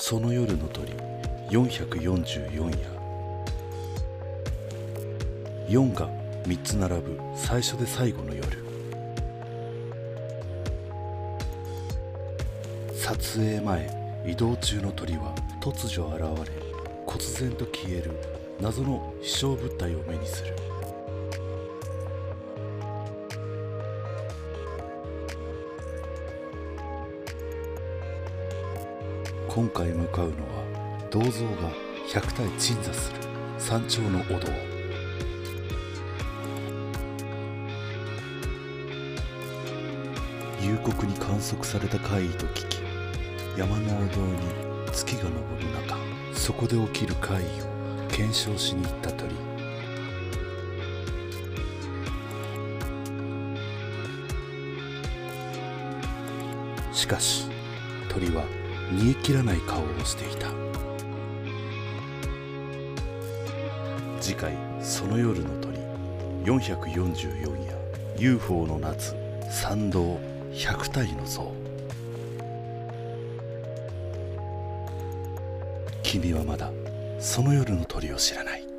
その夜の鳥。444夜。4が3つ並ぶ。最初で最後の夜。撮影前移動中の鳥は突如現れ忽然と消える謎の飛翔物体を目にする。今回向かうのは銅像が100体鎮座する山頂のお堂。夕刻に観測された怪異と聞き山のお堂に月が昇る中そこで起きる怪異を検証しに行った鳥。しかし鳥は煮え切らない顔をしていた。次回「その夜の鳥。444夜。UFO の夏参道100体の像」君はまだその夜の鳥を知らない。